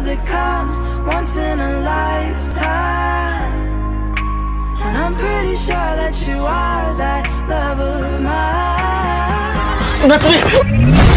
love that comes once in a lifetime. And I'm pretty sure that you are that love of mine. Natsume!